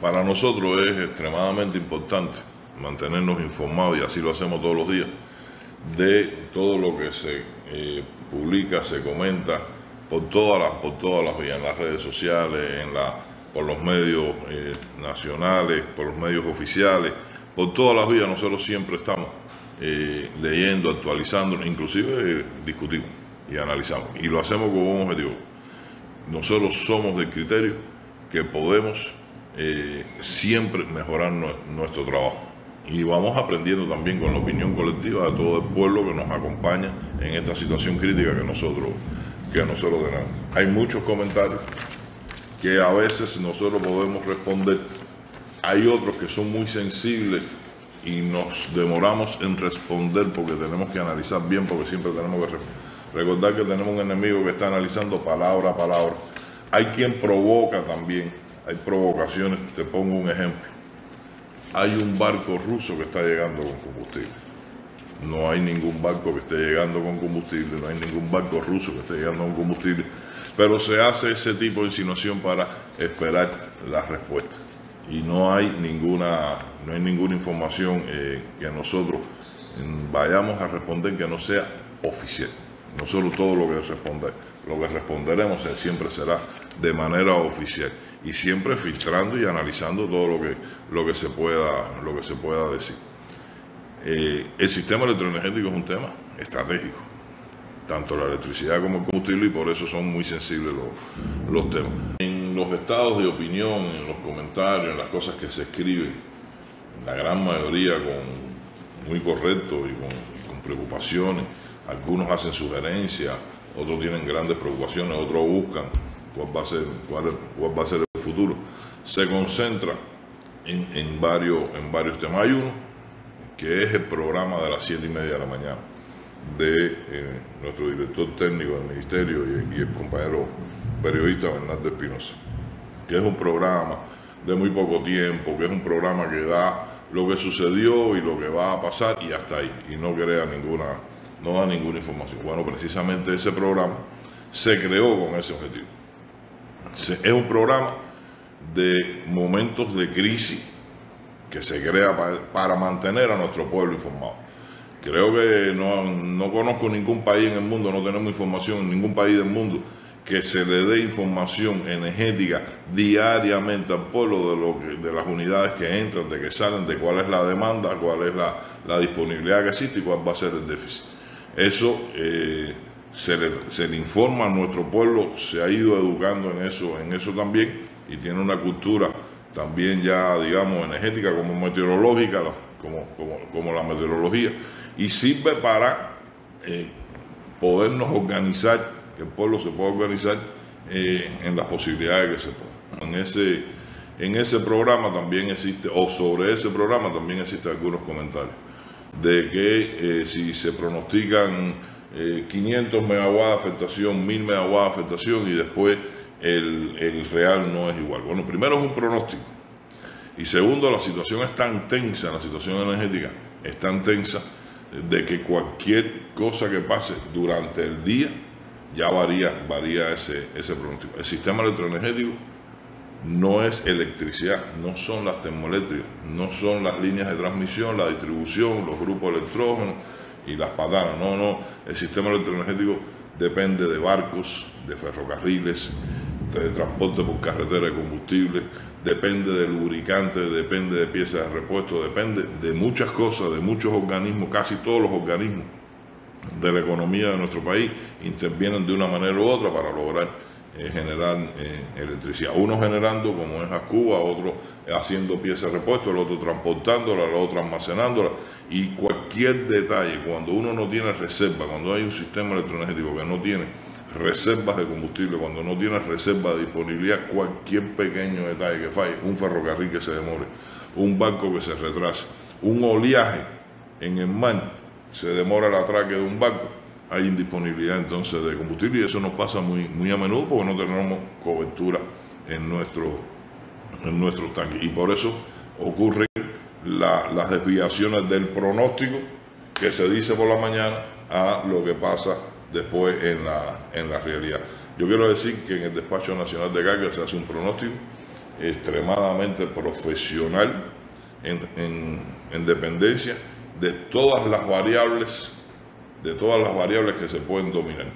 Para nosotros es extremadamente importante mantenernos informados, y así lo hacemos todos los días, de todo lo que se eh, publica, se comenta por todas las, por todas las vías, en las redes sociales, en la, por los medios eh, nacionales, por los medios oficiales, por todas las vías nosotros siempre estamos eh, leyendo, actualizando, inclusive discutimos y analizamos. Y lo hacemos con un objetivo. Nosotros somos del criterio que podemos siempre mejorar nuestro trabajo y vamos aprendiendo también con la opinión colectiva de todo el pueblo que nos acompaña en esta situación crítica que nosotros, que nosotros tenemos. Hay muchos comentarios que a veces nosotros podemos responder. Hay otros que son muy sensibles y nos demoramos en responder porque tenemos que analizar bien, porque siempre tenemos que recordar que tenemos un enemigo que está analizando palabra a palabra. Hay quien provoca también, hay provocaciones, te pongo un ejemplo hay un barco ruso que está llegando con combustible. No hay ningún barco que esté llegando con combustible, no hay ningún barco ruso que esté llegando con combustible, pero se hace ese tipo de insinuación para esperar la respuesta. Y no hay ninguna, no hay ninguna información eh, que nosotros mm, vayamos a responder que no sea oficial. Nosotros todo lo que responder, lo que responderemos siempre será de manera oficial y siempre filtrando y analizando todo lo que, lo que, se, pueda, lo que se pueda decir. Eh, el sistema electroenergético es un tema estratégico, tanto la electricidad como el combustible, y por eso son muy sensibles los, los temas. En los estados de opinión, en los comentarios, en las cosas que se escriben, la gran mayoría con muy correcto y con, preocupaciones, algunos hacen sugerencias, otros tienen grandes preocupaciones, otros buscan cuál va a ser, cuál, va a ser futuro, se concentra en, varios, en varios temas. Hay uno que es el programa de las siete y media de la mañana de eh, nuestro director técnico del ministerio y, el compañero periodista Bernardo Espinosa, que es un programa de muy poco tiempo, que es un programa que da lo que sucedió y lo que va a pasar y hasta ahí, y no crea ninguna, no da ninguna información. Bueno, precisamente ese programa se creó con ese objetivo es un programa de momentos de crisis que se crea para, mantener a nuestro pueblo informado. Creo que no, conozco ningún país en el mundo, no tenemos información en ningún país del mundo que se le dé información energética diariamente al pueblo de, lo de las unidades que entran, de que salen, de cuál es la demanda, cuál es la, disponibilidad que existe y cuál va a ser el déficit. Eso eh, se le, informa a nuestro pueblo, se ha ido educando en eso, en eso también, y tiene una cultura también ya, digamos, energética como meteorológica, como, como, la meteorología, y sirve para eh, podernos organizar, que el pueblo se pueda organizar eh, en las posibilidades que se puedan. En ese, en ese programa también existe, o sobre ese programa también existen algunos comentarios, de que eh, si se pronostican 500 eh, megawatts de afectación, 1000 megawatts de afectación y después el, real no es igual. Bueno, primero es un pronóstico y segundo, la situación es tan tensa, la situación energética es tan tensa de que cualquier cosa que pase durante el día ya varía, varía ese, ese pronóstico. El sistema electroenergético no es electricidad, no son las termoeléctricas, no son las líneas de transmisión, la distribución, los grupos electrógenos, y las padanas. No, no, el sistema electroenergético depende de barcos, de ferrocarriles, de transporte por carretera de combustible, depende de lubricantes, depende de piezas de repuesto, depende de muchas cosas, de muchos organismos, casi todos los organismos de la economía de nuestro país intervienen de una manera u otra para lograr eh, generar eh, electricidad. Uno generando, como es a Cuba, otro haciendo piezas de repuesto, el otro transportándola, el otro almacenándola. Y cualquier detalle, cuando uno no tiene reserva, cuando hay un sistema electroenergético que no tiene reservas de combustible, cuando no tiene reserva de disponibilidad, cualquier pequeño detalle que falle, un ferrocarril que se demore, un barco que se retrase, un oleaje en el mar, se demora el atraque de un barco, hay indisponibilidad entonces de combustible y eso nos pasa muy, muy a menudo porque no tenemos cobertura en nuestro, en nuestros tanques. Y por eso ocurren las desviaciones del pronóstico que se dice por la mañana a lo que pasa después en la, en la realidad. Yo quiero decir que en el Despacho Nacional de Carga se hace un pronóstico extremadamente profesional en, en dependencia de todas las variables, de todas las variables que se pueden dominar.